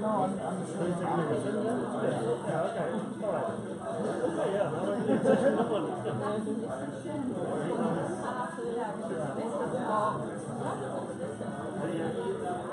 no, on, on the 那是炫酷，那是包，那是。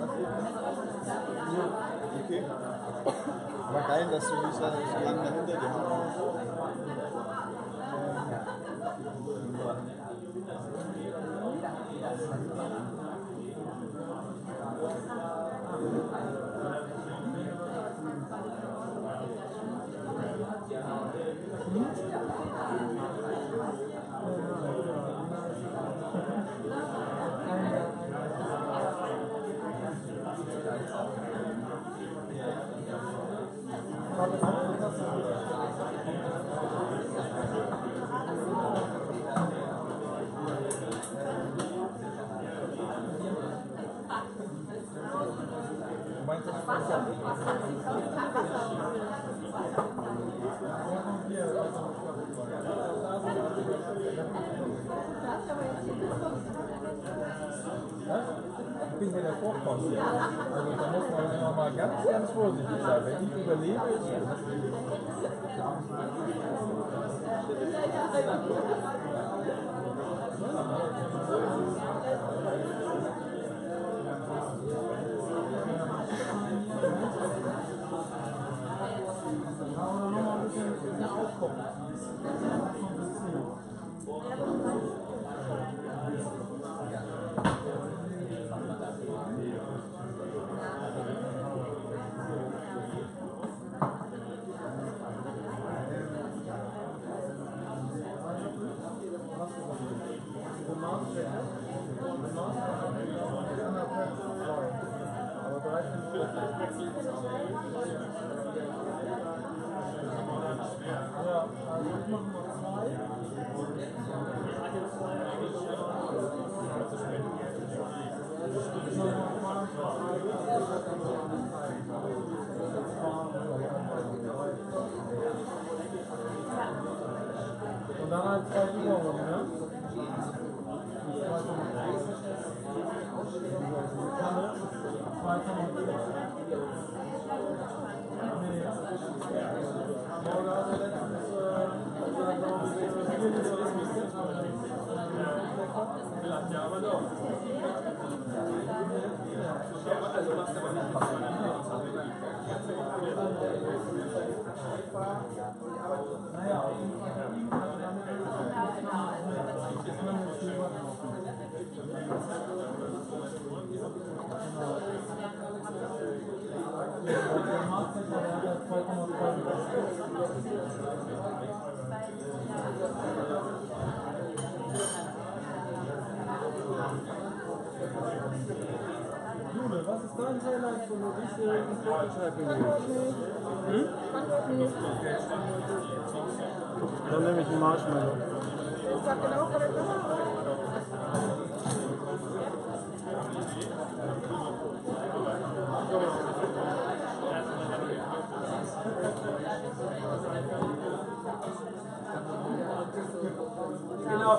Okay. Aber geil, dass du dich da so lange dahinter gehauen hast. Du Oui. Hm? Dann nehme ich einen Marshmallow. Ich sag Genau.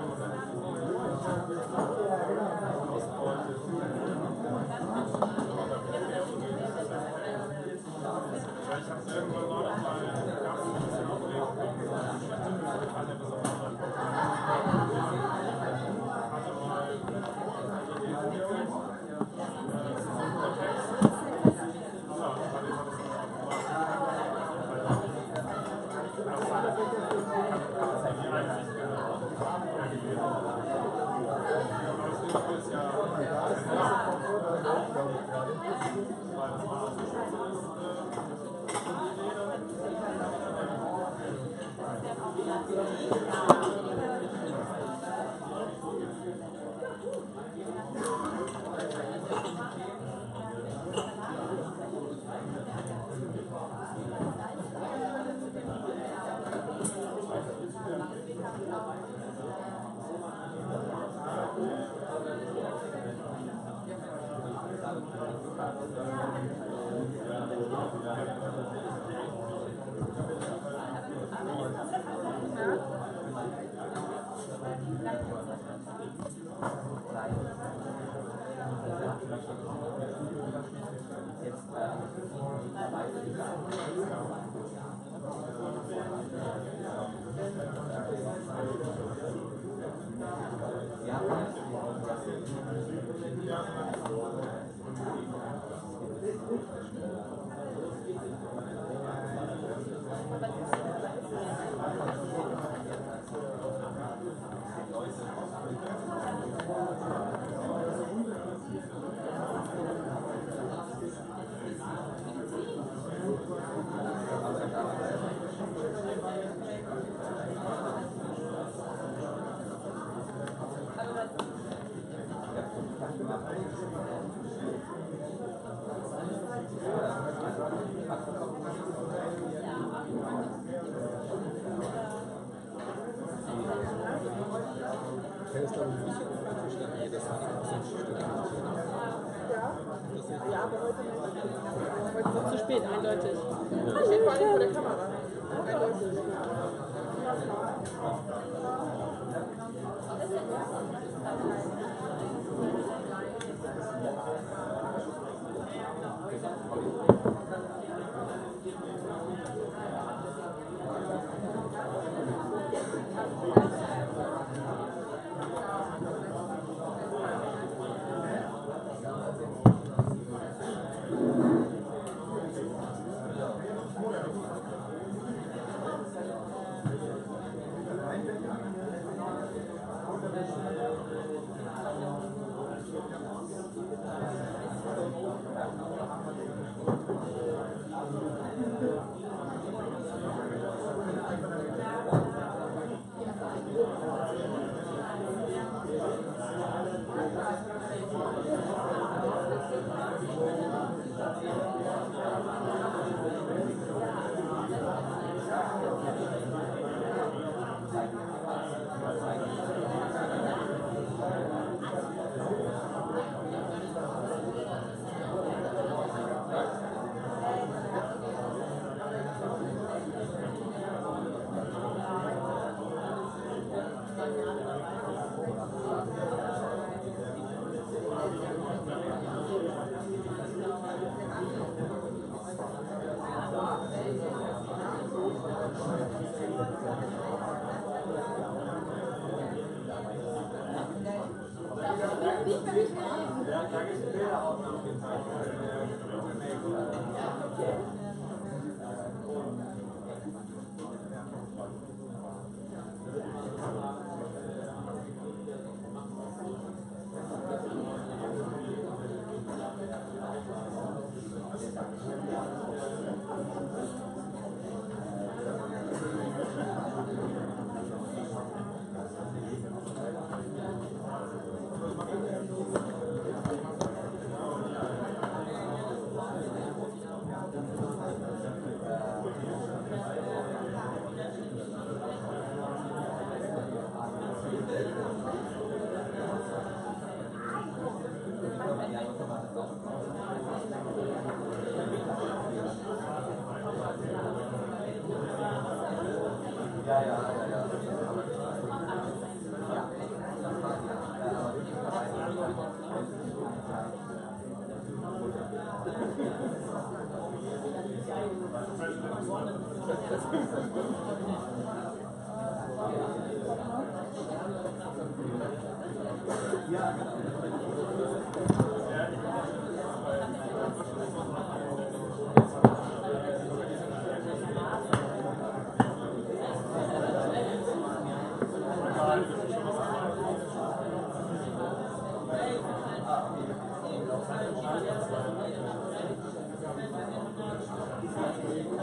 Thank you. Ja, danke, dass Sie Bilderaufnahmen gezeigt haben.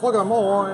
programou o.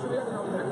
wieder genommen. Oh nein.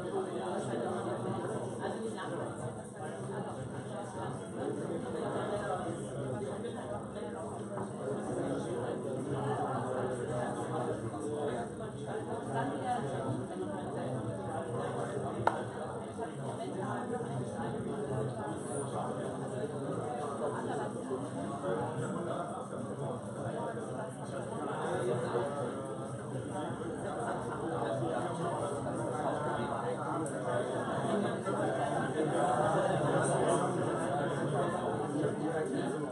Ruler?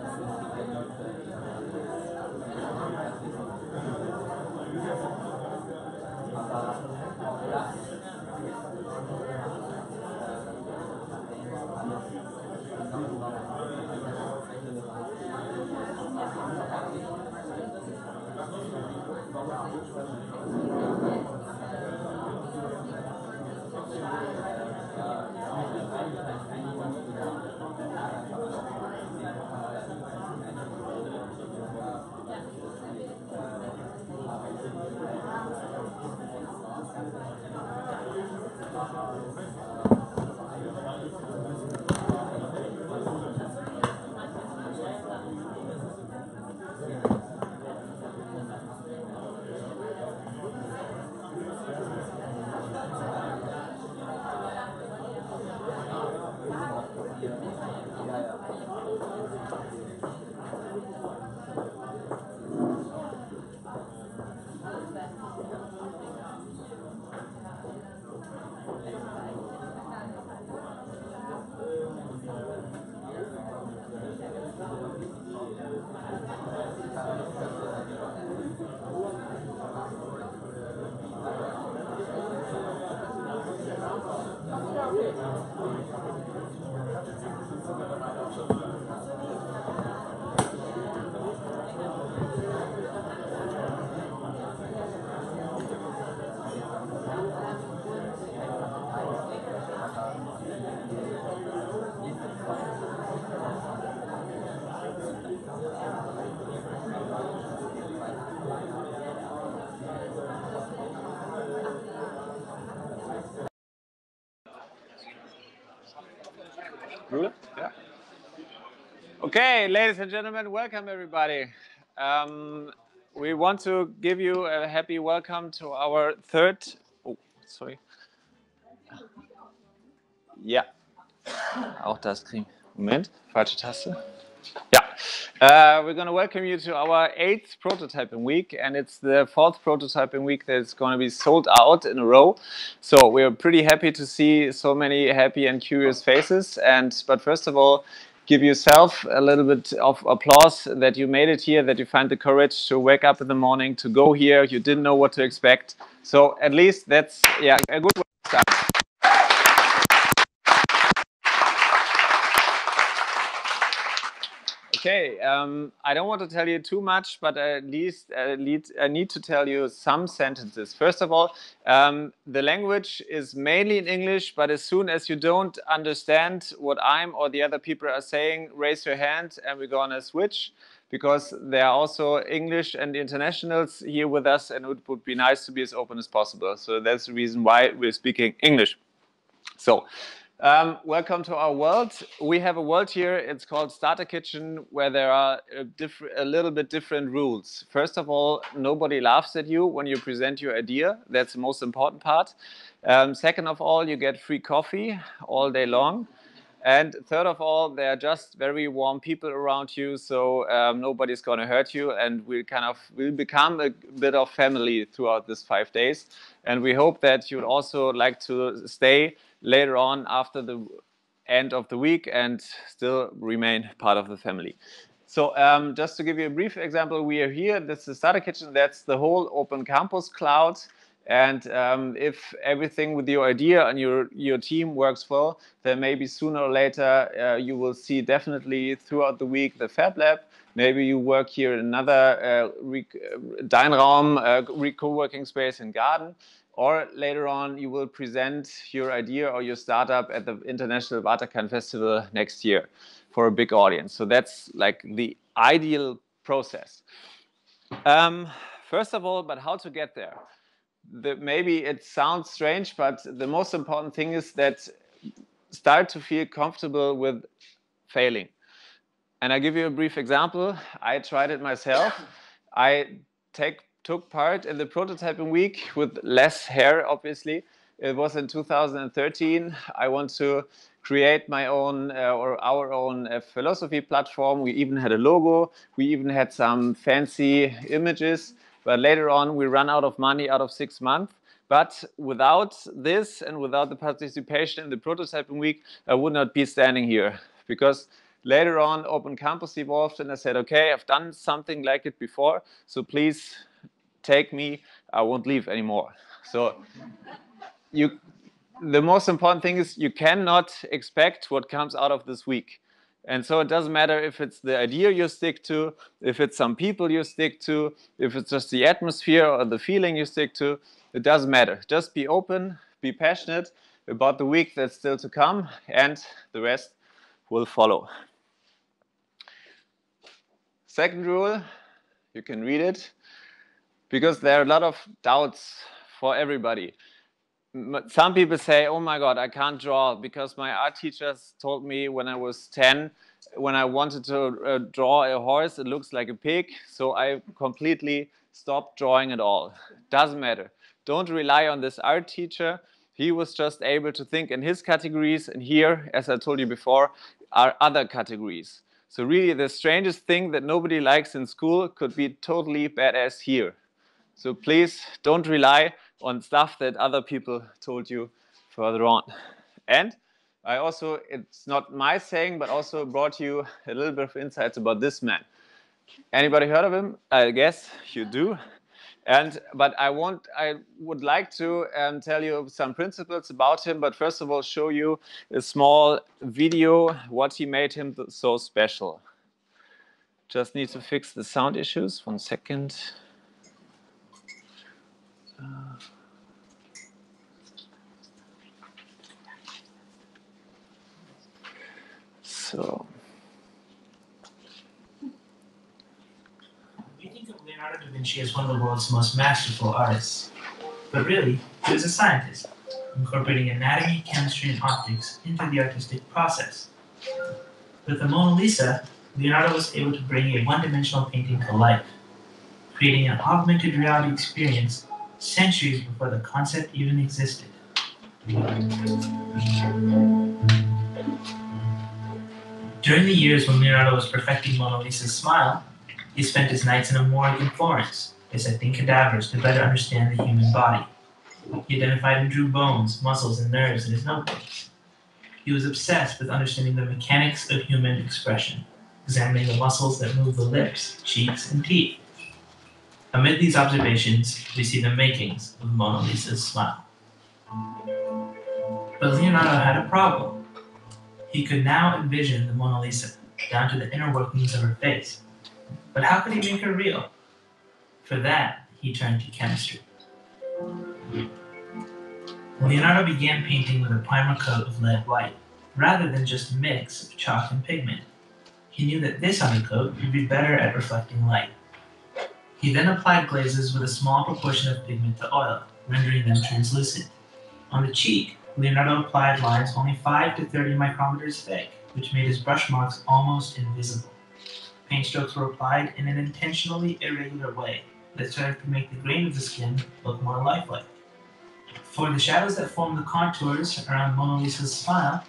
Okay, ladies and gentlemen, welcome everybody. Um, we want to give you a happy welcome to our third. Oh, sorry. Ja. Auch das kriegen. Moment, falsche Taste. Yeah. Uh, we're going to welcome you to our eighth prototyping week, and it's the fourth prototyping week that's going to be sold out in a row. So we're pretty happy to see so many happy and curious faces. And but first of all, give yourself a little bit of applause that you made it here, that you find the courage to wake up in the morning, to go here. You didn't know what to expect. So at least that's yeah a good way to start. Okay, um, I don't want to tell you too much, but at least uh, lead, I need to tell you some sentences. First of all, um, the language is mainly in English, but as soon as you don't understand what I'm or the other people are saying, raise your hand and we're gonna switch because there are also English and internationals here with us, and it would be nice to be as open as possible. So that's the reason why we're speaking English. So, um, welcome to our world. We have a world here. It's called Starter Kitchen, where there are a, diff- a little bit different rules. First of all, nobody laughs at you when you present your idea. That's the most important part. Um, second of all, you get free coffee all day long. And third of all, there are just very warm people around you, so um, nobody's going to hurt you, and we'll kind of we'll become a bit of family throughout this five days. And we hope that you'd also like to stay later on after the end of the week and still remain part of the family. So um, just to give you a brief example, we are here. This is the starter kitchen. That's the whole Open Campus cloud. And um, if everything with your idea and your, your team works well, then maybe sooner or later uh, you will see definitely throughout the week the Fab Lab. Maybe you work here in another uh, re- uh, uh, co-working space in Gaarden. Or later on, you will present your idea or your startup at the International Waterkant Festival next year for a big audience. So that's like the ideal process. Um, first of all, but how to get there? The, maybe it sounds strange, but the most important thing is that start to feel comfortable with failing. And I give you a brief example. I tried it myself. I take, took part in the prototyping week with less hair, obviously. It was in 2013. I want to create my own uh, or our own uh, philosophy platform. We even had a logo. We even had some fancy images. But later on, we ran out of money out of six months. But without this and without the participation in the prototyping week, I would not be standing here because later on open campus evolved and i said okay i've done something like it before so please take me i won't leave anymore so you the most important thing is you cannot expect what comes out of this week. And so it doesn't matter if it's the idea you stick to, if it's some people you stick to, if it's just the atmosphere or the feeling you stick to, it doesn't matter. Just be open, be passionate about the week that's still to come, and the rest will follow. Second rule, you can read it, because there are a lot of doubts for everybody some people say, oh my God, I can't draw because my art teachers told me when I was 10, when I wanted to uh, draw a horse, it looks like a pig. So I completely stopped drawing at all. Doesn't matter. Don't rely on this art teacher. He was just able to think in his categories. And here, as I told you before, are other categories. So really the strangest thing that nobody likes in school could be totally badass here. So please don't rely on stuff that other people told you further on. And I also, it's not my saying, but also brought you a little bit of insights about this man. Anybody heard of him? I guess you do. And but I want, I would like to um, tell you some principles about him. But first of all, show you a small video what he made him so special. Just need to fix the sound issues. One second. Uh, So. We think of Leonardo da Vinci as one of the world's most masterful artists, but really, he was a scientist, incorporating anatomy, chemistry, and optics into the artistic process. With the Mona Lisa, Leonardo was able to bring a one dimensional painting to life, creating an augmented reality experience centuries before the concept even existed. During the years when Leonardo was perfecting Mona Lisa's smile, he spent his nights in a morgue in Florence, dissecting cadavers to better understand the human body. He identified and drew bones, muscles, and nerves in his notebooks. He was obsessed with understanding the mechanics of human expression, examining the muscles that move the lips, cheeks, and teeth. Amid these observations, we see the makings of Mona Lisa's smile. But Leonardo had a problem. He could now envision the Mona Lisa, down to the inner workings of her face. But how could he make her real? For that, he turned to chemistry. Leonardo began painting with a primer coat of lead white, rather than just a mix of chalk and pigment. He knew that this undercoat would be better at reflecting light. He then applied glazes with a small proportion of pigment to oil, rendering them translucent. On the cheek, Leonardo applied lines only 5 to 30 micrometers thick, which made his brush marks almost invisible. Paint strokes were applied in an intentionally irregular way that served to make the grain of the skin look more lifelike. For the shadows that form the contours around Mona Lisa's smile,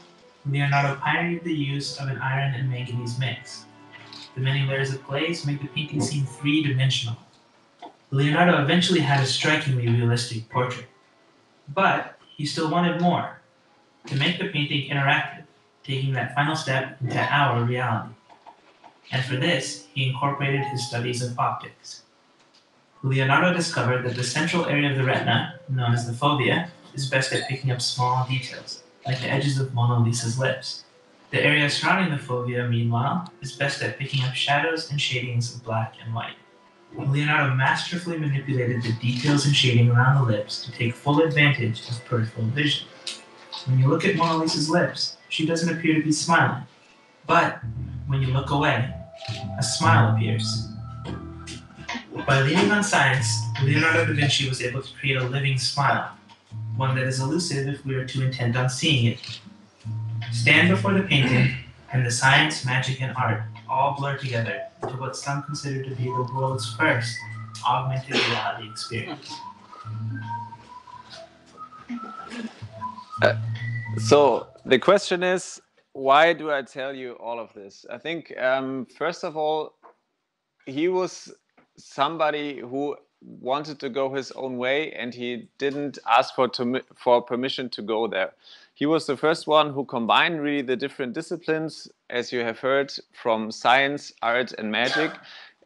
Leonardo pioneered the use of an iron and manganese mix. The many layers of glaze make the painting seem three-dimensional. Leonardo eventually had a strikingly realistic portrait. But he still wanted more to make the painting interactive, taking that final step into our reality. and for this, he incorporated his studies of optics. Leonardo discovered that the central area of the retina, known as the fovea, is best at picking up small details, like the edges of Mona Lisa's lips. The area surrounding the fovea, meanwhile, is best at picking up shadows and shadings of black and white. Leonardo masterfully manipulated the details and shading around the lips to take full advantage of peripheral vision. When you look at Mona Lisa's lips, she doesn't appear to be smiling. But when you look away, a smile appears. By leaning on science, Leonardo da Vinci was able to create a living smile, one that is elusive if we are to intend on seeing it. Stand before the painting, and the science, magic, and art all blur together into what some consider to be the world's first augmented reality experience. So the question is, why do I tell you all of this? I think um, first of all, he was somebody who wanted to go his own way, and he didn't ask for to, for permission to go there. He was the first one who combined really the different disciplines, as you have heard, from science, art, and magic.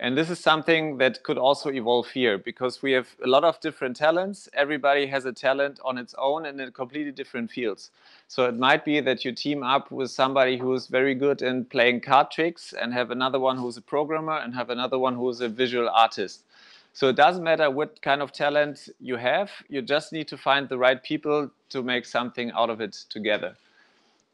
And this is something that could also evolve here because we have a lot of different talents. Everybody has a talent on its own and in completely different fields. So it might be that you team up with somebody who's very good in playing card tricks and have another one who's a programmer and have another one who's a visual artist. So it doesn't matter what kind of talent you have, you just need to find the right people to make something out of it together.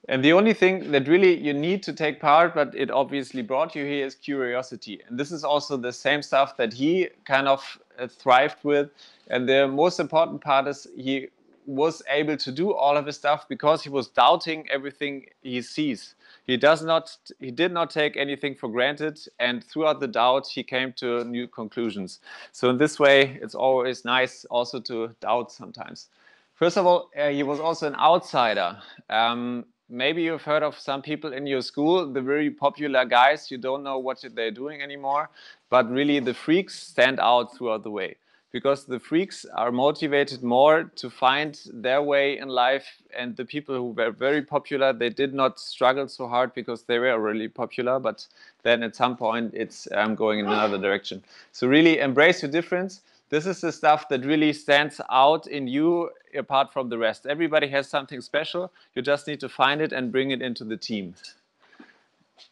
And the only thing that really you need to take part, but it obviously brought you here, is curiosity. And this is also the same stuff that he kind of uh, thrived with. And the most important part is he was able to do all of his stuff because he was doubting everything he sees. He does not, he did not take anything for granted, and throughout the doubt, he came to new conclusions. So in this way, it's always nice also to doubt sometimes. First of all, uh, he was also an outsider. Um, maybe you've heard of some people in your school, the very popular guys, you don't know what they're doing anymore, but really the freaks stand out throughout the way because the freaks are motivated more to find their way in life and the people who were very popular they did not struggle so hard because they were really popular but then at some point it's um, going in another direction. So really embrace your difference. This is the stuff that really stands out in you apart from the rest. Everybody has something special. You just need to find it and bring it into the team.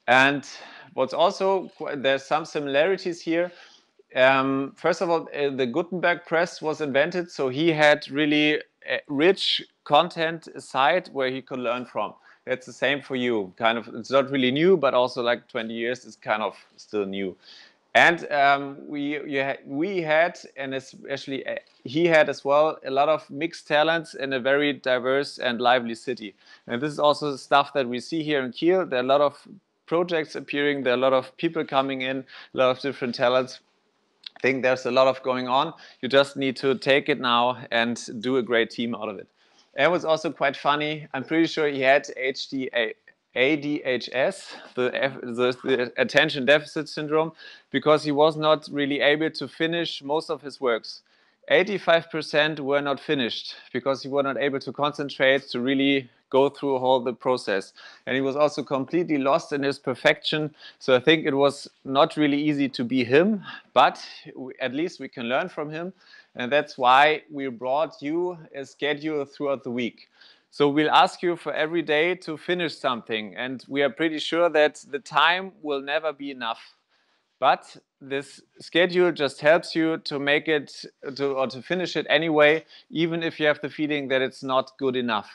And what's also there's some similarities here um, first of all, uh, the Gutenberg press was invented, so he had really rich content site where he could learn from. That's the same for you. Kind of, it's not really new, but also like 20 years is kind of still new. And um, we ha we had, and especially uh, he had as well, a lot of mixed talents in a very diverse and lively city. And this is also stuff that we see here in Kiel. There are a lot of projects appearing. There are a lot of people coming in, a lot of different talents think there's a lot of going on. You just need to take it now and do a great team out of it. It was also quite funny. I'm pretty sure he had HDA, ADHS, the, the, the, attention deficit syndrome, because he was not really able to finish most of his works. 85% were not finished because he was not able to concentrate to really go through all the process. And he was also completely lost in his perfection. So I think it was not really easy to be him, but at least we can learn from him. And that's why we brought you a schedule throughout the week. So we'll ask you for every day to finish something. And we are pretty sure that the time will never be enough. But this schedule just helps you to make it to, or to finish it anyway, even if you have the feeling that it's not good enough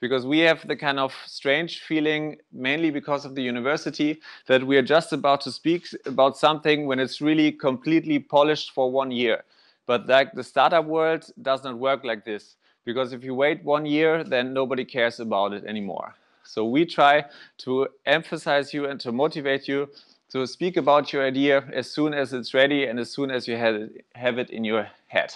because we have the kind of strange feeling, mainly because of the university, that we are just about to speak about something when it's really completely polished for one year. But like the startup world does not work like this, because if you wait one year, then nobody cares about it anymore. So we try to emphasize you and to motivate you to speak about your idea as soon as it's ready and as soon as you have it in your head.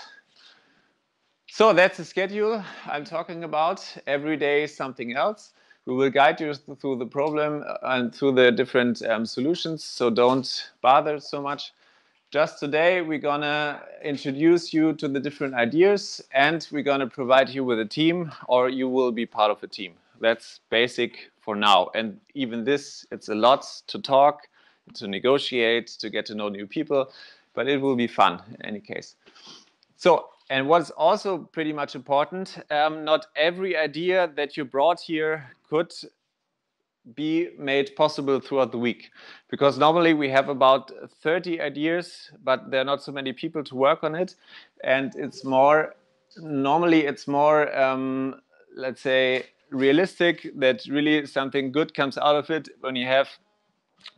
So that's the schedule I'm talking about. Every day something else. We will guide you through the problem and through the different um, solutions, so don't bother so much. Just today, we're gonna introduce you to the different ideas and we're gonna provide you with a team or you will be part of a team. That's basic for now. And even this, it's a lot to talk. to negotiate, to get to know new people, but it will be fun in any case. So, and what's also pretty much important, um, not every idea that you brought here could be made possible throughout the week. Because normally we have about 30 ideas, but there are not so many people to work on it. And it's more, normally it's more, um, let's say, realistic that really something good comes out of it when you have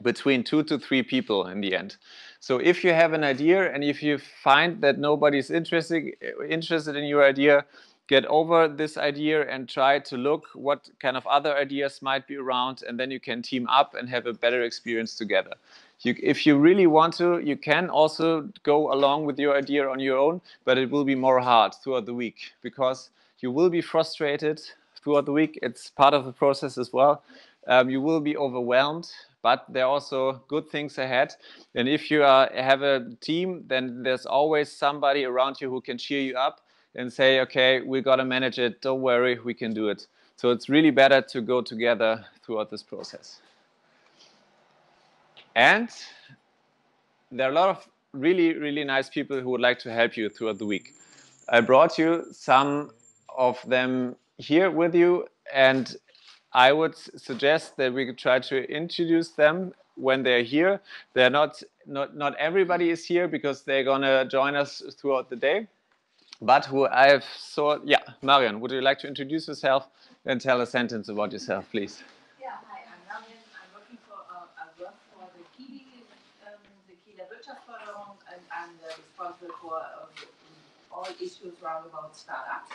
between two to three people in the end. So if you have an idea and if you find that nobody's interested interested in your idea, get over this idea and try to look what kind of other ideas might be around and then you can team up and have a better experience together. You, if you really want to, you can also go along with your idea on your own, but it will be more hard throughout the week because you will be frustrated throughout the week. It's part of the process as well. Um, you will be overwhelmed but there are also good things ahead. And if you are, have a team, then there's always somebody around you who can cheer you up and say, okay, we got to manage it. Don't worry, we can do it. So it's really better to go together throughout this process. And there are a lot of really, really nice people who would like to help you throughout the week. I brought you some of them here with you, and I would suggest that we could try to introduce them when they're here. They're not, not, not everybody is here because they're gonna join us throughout the day. But who I've saw, yeah, Marion, would you like to introduce yourself and tell a sentence about yourself, please? Yeah, hi, I'm Marion. I'm working for, uh, I work for the KIWI, um, the Kieler Wirtschaftsförderung, and I'm uh, responsible for uh, all issues around about startups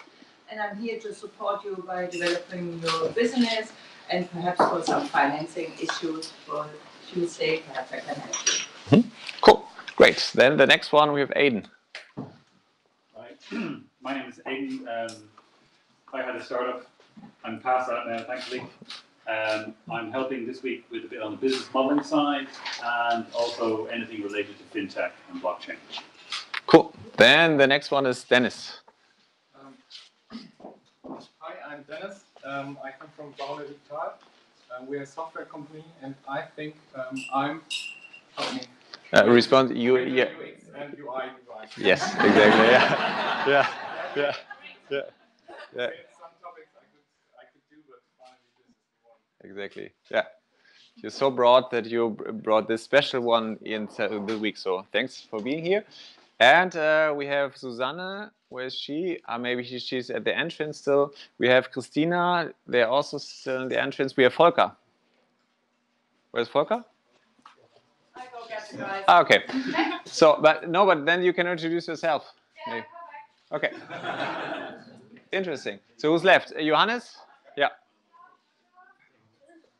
and I'm here to support you by developing your business and perhaps for some financing issues for Tuesday, perhaps I can help you. Hmm? Cool, great. Then the next one we have Aiden. Hi, my name is Aiden. Um, I had a startup. I'm past that now, thankfully. Um, I'm helping this week with a bit on the business modeling side and also anything related to fintech and blockchain. Cool. Then the next one is Dennis. I'm Dennis. Um, I come from Bauer Digital. Um, we're a software company, and I think um, I'm. Help me. Uh, respond. You. Yeah. And UI. UI. Yes. Exactly. Yeah. yeah. Yeah. Yeah. Yeah. Some topics I could do, but finally this is the one. Exactly. Yeah. You're so broad that you brought this special one in the week. So thanks for being here. And uh, we have Susanne where is she? Uh, maybe she, she's at the entrance still. We have Christina. They're also still in the entrance. We have Volker. Where's Volker? I go get the guys. Ah, okay. so, but no, but then you can introduce yourself. Yeah, okay. Interesting. So who's left? Uh, Johannes? Yeah.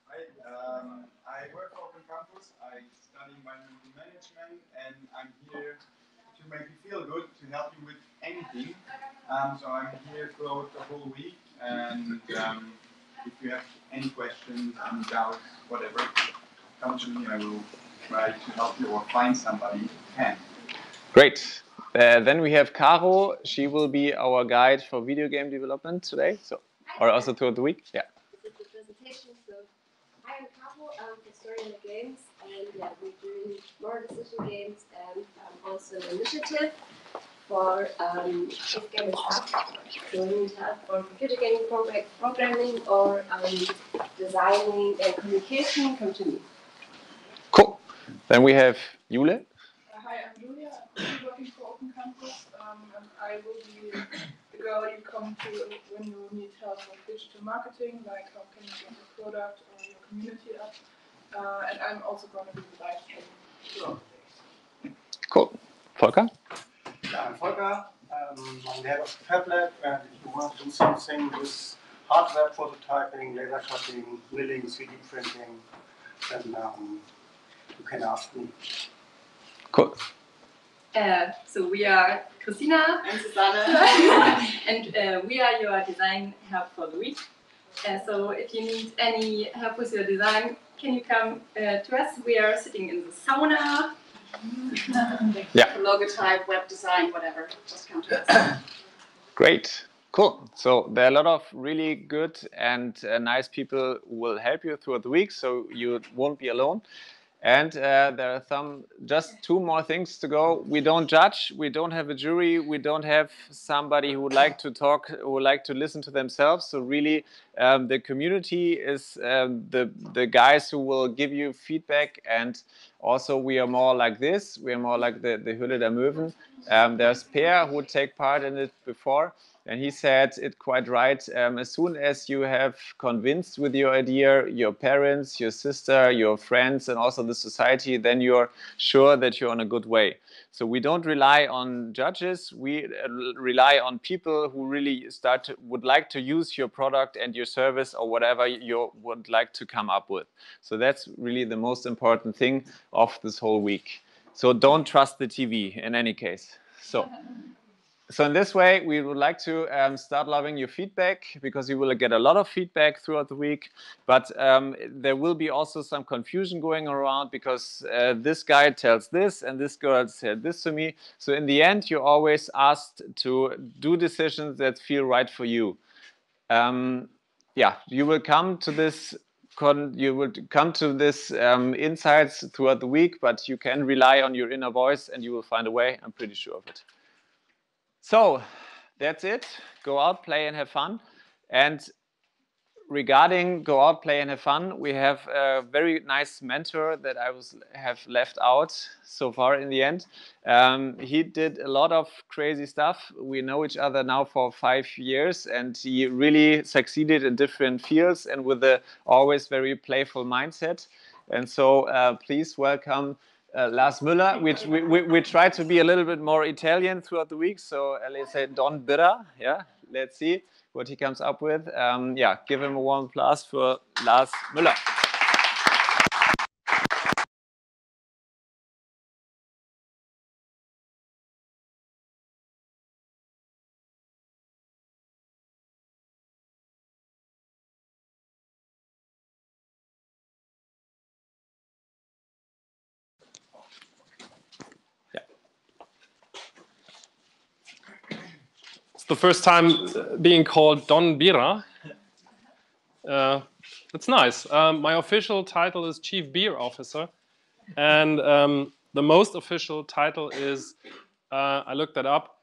Hi, um, I work for Open Campus. I study environmental management, and I'm here to make you feel good, to help you with anything. Um, so I'm here throughout the whole week, and um, if you have any questions, any doubts, whatever, come to me. I will try to help you or find somebody who can. Great. Uh, then we have Caro. She will be our guide for video game development today, so or also throughout the week. Yeah. This is the presentation. So, hi, I'm Caro. I'm historian of games, and yeah, we're doing more decision games and um, also an initiative for um, if game is up, so you need help for computer gaming program, programming or um, designing and communication, come to me. Cool. Then we have Jule. Uh, hi, I'm Julia. I'm working for Open Campus, um, and I will be the girl you come to when you need help with digital marketing, like how can you get your product or your community up. Uh, and I'm also going to be the live stream throughout the day. Cool. Volker? Yeah, I'm Volker. Um, I'm the head of FabLab, and if you want to do something with hardware prototyping, laser cutting, milling, 3D printing, then um, you can ask me. Cool. Uh, so we are Christina and Susanne, and uh, we are your design help for the week. Uh, so if you need any help with your design, can you come uh, to us? We are sitting in the sauna. Yeah. Logotype, web design, whatever. Just come to us. Great. Cool. So there are a lot of really good and uh, nice people who will help you throughout the week, so you won't be alone. And uh, there are some, just two more things to go. We don't judge. We don't have a jury. We don't have somebody who would like to talk, who would like to listen to themselves. So really, um, the community is um, the the guys who will give you feedback. And also, we are more like this. We are more like the the Hülle der Möwen. Um, there's Per who take part in it before. And he said it quite right. Um, as soon as you have convinced with your idea your parents, your sister, your friends, and also the society, then you're sure that you're on a good way. So we don't rely on judges. We uh, rely on people who really start to, would like to use your product and your service or whatever you would like to come up with. So that's really the most important thing of this whole week. So don't trust the TV in any case. So so in this way, we would like to um, start loving your feedback because you will get a lot of feedback throughout the week. But um, there will be also some confusion going around because uh, this guy tells this and this girl said this to me. So in the end, you're always asked to do decisions that feel right for you. Um, yeah, you will come to this you will come to this um, insights throughout the week, but you can rely on your inner voice and you will find a way. I'm pretty sure of it. So that's it. Go out, play, and have fun. And regarding go out, play, and have fun, we have a very nice mentor that I was have left out so far in the end. Um, he did a lot of crazy stuff. We know each other now for five years, and he really succeeded in different fields and with a always very playful mindset. And so, uh, please welcome uh, Lars Müller. We, we, we try to be a little bit more Italian throughout the week. So let's say Don Birra. Yeah, let's see what he comes up with. Um, yeah, give him a warm applause for Lars Müller. The first time being called Don Birra. Uh, it's nice. Um, my official title is Chief Beer Officer. And um, the most official title is, uh, I looked that up,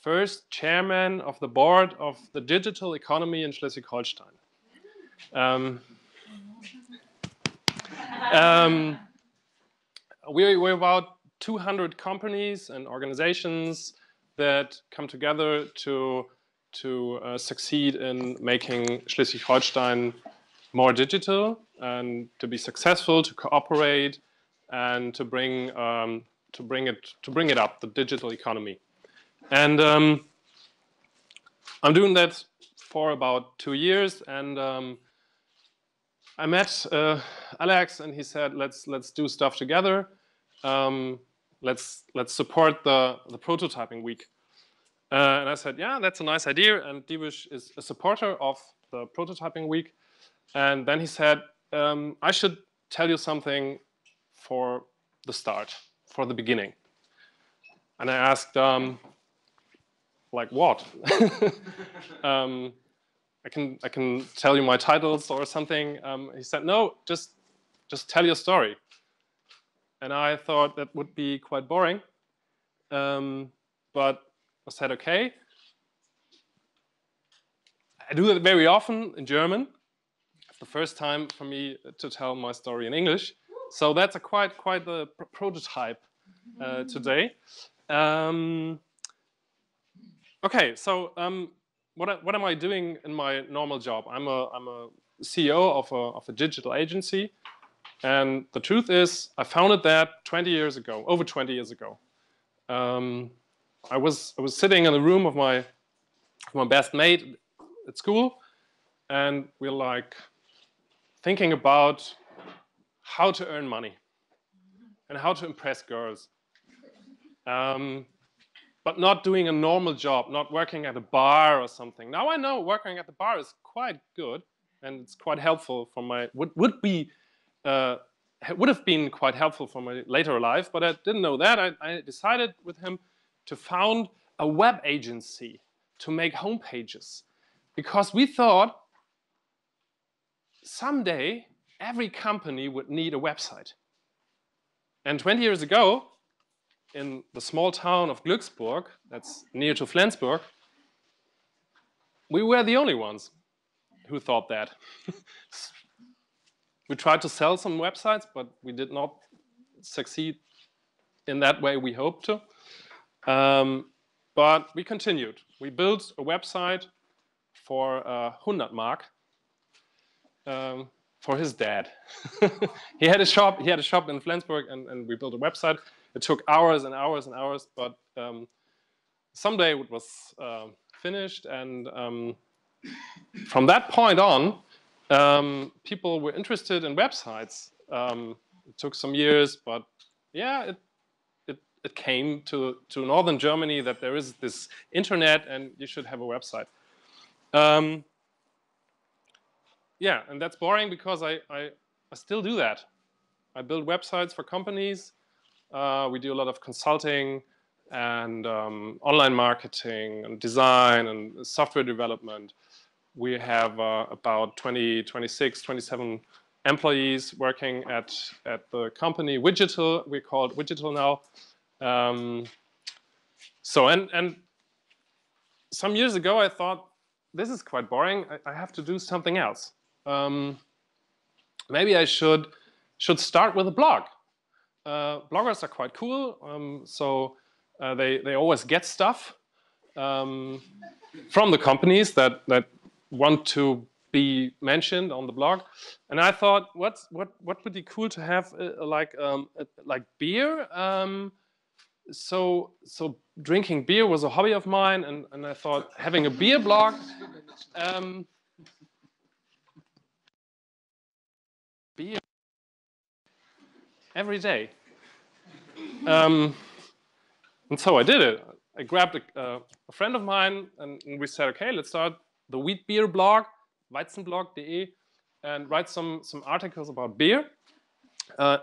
first chairman of the board of the digital economy in Schleswig-Holstein. Um, um, we're, we're about 200 companies and organizations that come together to to uh, succeed in making Schleswig-Holstein more digital and to be successful, to cooperate, and to bring um, to bring it to bring it up the digital economy. And um, I'm doing that for about two years, and um, I met uh, Alex, and he said, "Let's let's do stuff together." Um, let's let's support the the prototyping week. Uh, and I said, yeah, that's a nice idea. And DiWiSH is a supporter of the prototyping week. And then he said, um, I should tell you something for the start, for the beginning. And I asked, um, like what? um, I can I can tell you my titles or something. Um, he said, no, just just tell your story. And I thought that would be quite boring. Um, but I said, okay. I do that very often in German. It's the first time for me to tell my story in English. So that's a quite quite a pr prototype uh, today. Um, okay, so um, what, what am I doing in my normal job? I'm a, I'm a CEO of a, of a digital agency. And the truth is, I founded that 20 years ago, over 20 years ago. Um, I was I was sitting in the room of my my best mate at school, and we're like thinking about how to earn money and how to impress girls. Um, but not doing a normal job, not working at a bar or something. Now I know working at the bar is quite good and it's quite helpful for my would would be uh, would have been quite helpful for my later life, but I didn't know that. I, I decided with him to found a web agency to make homepages because we thought someday every company would need a website. And 20 years ago, in the small town of Glücksburg, that's near to Flensburg, we were the only ones who thought that. we tried to sell some websites, but we did not succeed in that way we hoped to. Um, but we continued. We built a website for uh, 100 Mark um, for his dad. he had a shop. He had a shop in Flensburg, and, and we built a website. It took hours and hours and hours, but um, someday it was uh, finished, and um, from that point on, um, people were interested in websites. Um, it took some years, but yeah, it, it, it came to, to northern Germany that there is this internet and you should have a website. Um, yeah, and that's boring because I, I, I, still do that. I build websites for companies. Uh, we do a lot of consulting and um, online marketing and design and software development. We have uh, about 20, 26, 27 employees working at, at the company Widgetal. We call it Widgetal now. Um, so, and, and some years ago, I thought, this is quite boring. I, I have to do something else. Um, maybe I should, should start with a blog. Uh, bloggers are quite cool. Um, so uh, they, they always get stuff um, from the companies that, that want to be mentioned on the blog. And I thought, what's, what, what would be cool to have uh, like, um, uh, like beer? Um, so, so drinking beer was a hobby of mine, and, and I thought having a beer blog um, beer every day. Um, and so I did it. I grabbed a, uh, a friend of mine, and, and, we said, okay, let's start the wheat beer blog, weizenblog.de, and write some, some articles about beer. Uh,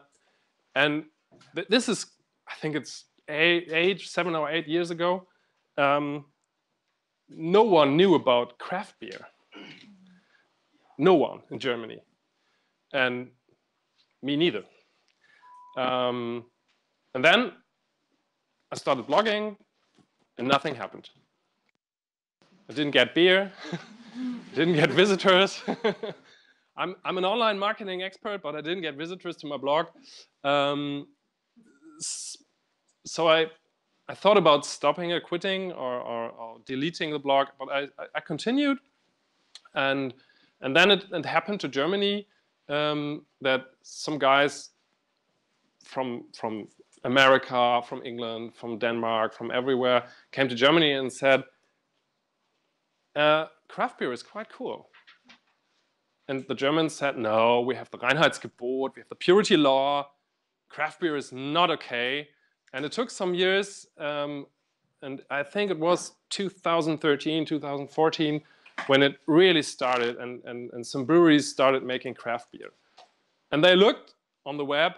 and th this is, I think it's eight, age seven or eight years ago. Um, no one knew about craft beer. No one in Germany. And me neither. Um, and then I started blogging and nothing happened. I didn't get beer, didn't get visitors. I'm, I'm an online marketing expert, but I didn't get visitors to my blog. Um, so I, I thought about stopping or quitting or, or, or deleting the blog, but I, I, continued. And, and then it, it happened to Germany um, that some guys from, from America, from England, from Denmark, from everywhere, came to Germany and said, uh, craft beer is quite cool. And the Germans said, no, we have the Reinheitsgebot, we have the purity law, craft beer is not okay. And it took some years, um, and I think it was 2013, 2014, when it really started and, and, and some breweries started making craft beer. And they looked on the web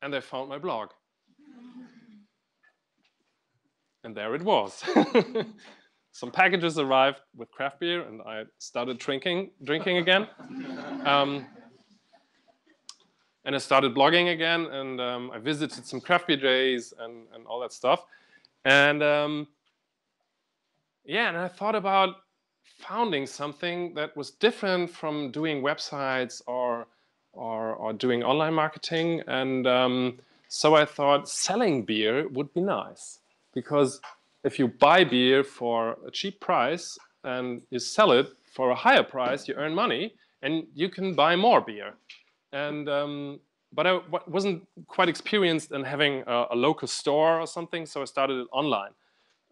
and they found my blog. And there it was. Some packages arrived with craft beer, and I started drinking, drinking again. Um, and I started blogging again, and um, I visited some craft beer days and, and all that stuff. And um, yeah, and I thought about founding something that was different from doing websites or or, or doing online marketing. And um, so I thought selling beer would be nice because if you buy beer for a cheap price and you sell it for a higher price, you earn money and you can buy more beer. And um, but I wasn't quite experienced in having a, a, local store or something, so I started it online.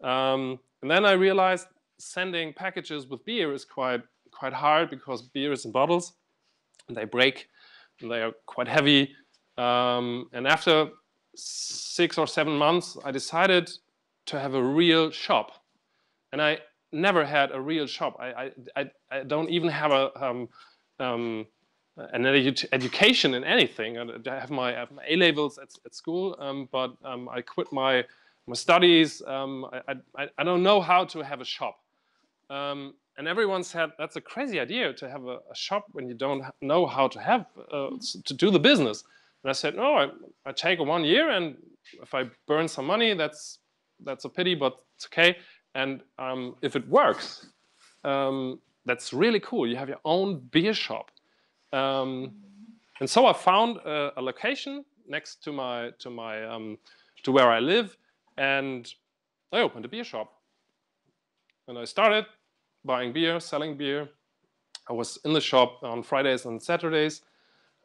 Um, and then I realized sending packages with beer is quite quite hard because beer is in bottles and they break and they are quite heavy. Um, and after six or seven months, I decided to have a real shop. And I never had a real shop. I, I, I don't even have a, um, um, an edu education in anything. I have my, have my A levels at, at school, um, but um, I quit my, my studies. Um, I, I, I, don't know how to have a shop. Um, and everyone said that's a crazy idea to have a, a shop when you don't know how to have uh, to do the business. And I said, no, I, I take one year, and if I burn some money, that's that's a pity, but it's okay. And um, if it works, um, that's really cool. You have your own beer shop. Um, and so I found a, a, location next to my to my um, to where I live, and I opened a beer shop. And I started buying beer, selling beer. I was in the shop on Fridays and Saturdays,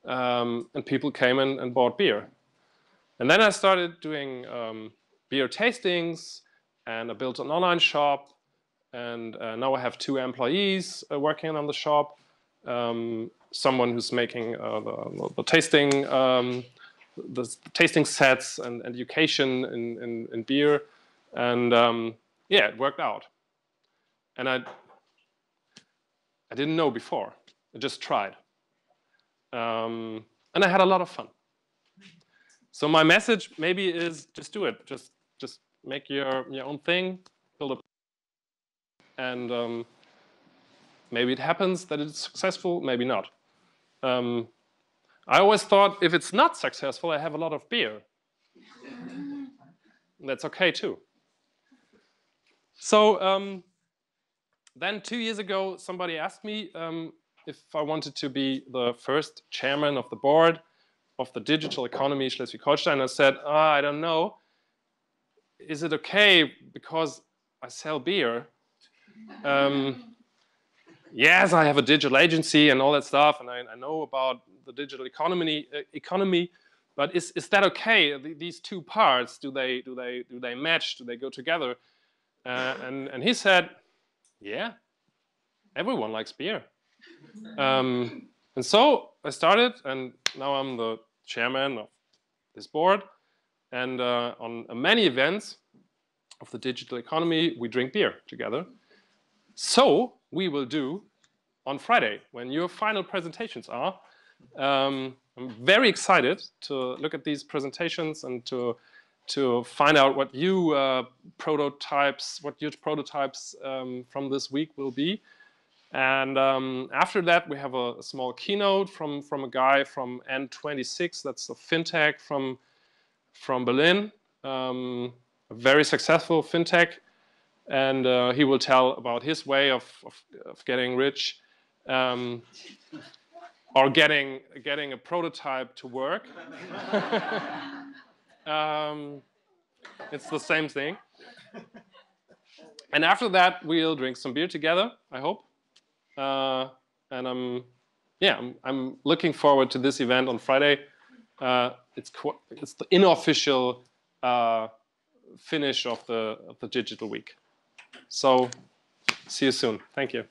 um, and people came in and bought beer. And then I started doing um, beer tastings, and I built an online shop, and uh, now I have two employees uh, working on the shop. Um, someone who's making uh, the, the, tasting, um, the, the, tasting sets and education in, in, in beer, and um, yeah, it worked out. And I, I didn't know before. I just tried, um, and I had a lot of fun. So my message maybe is just do it. Just just make your your own thing, build a, and um, maybe it happens that it's successful, maybe not. Um, I always thought if it's not successful, I have a lot of beer. That's okay too. So um, then two years ago, somebody asked me um, if I wanted to be the first chairman of the board of the digital economy Schleswig-Holstein. I said, oh, I don't know. Is it okay because I sell beer? Um, yes, I have a digital agency and all that stuff, and I, I know about the digital economy. Uh, economy, but is is that okay? these two parts do they do they do they match? Do they go together? Uh, and and he said, yeah, everyone likes beer. Um, and so I started, and now I'm the chairman of this board. And uh, on many events of the digital economy, we drink beer together. So we will do on Friday when your final presentations are. Um, I'm very excited to look at these presentations and to to find out what you uh, prototypes, what your prototypes um, from this week will be. And um, after that, we have a, a, small keynote from, from a guy from N26, that's a fintech from, from Berlin, um, a very successful fintech. And uh, he will tell about his way of, of, of getting rich um, or getting, getting a prototype to work. Um, it's the same thing. And after that, we'll drink some beer together, I hope. Uh, and I'm, yeah, I'm, I'm, looking forward to this event on Friday. Uh, it's it's the unofficial uh, finish of the of the digital week. So, see you soon. Thank you.